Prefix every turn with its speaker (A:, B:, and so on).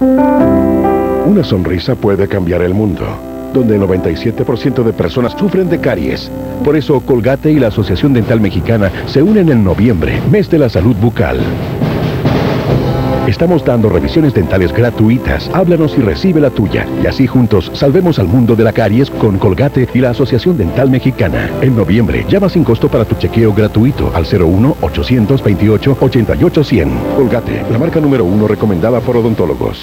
A: Una sonrisa puede cambiar el mundo, donde el 97% de personas sufren de caries. Por eso Colgate y la Asociación Dental Mexicana se unen en noviembre, mes de la salud bucal. Estamos dando revisiones dentales gratuitas. Háblanos y recibe la tuya. Y así juntos salvemos al mundo de la caries con Colgate y la Asociación Dental Mexicana. En noviembre, llama sin costo para tu chequeo gratuito al 01-828-88-100. Colgate, la marca número uno recomendada por odontólogos.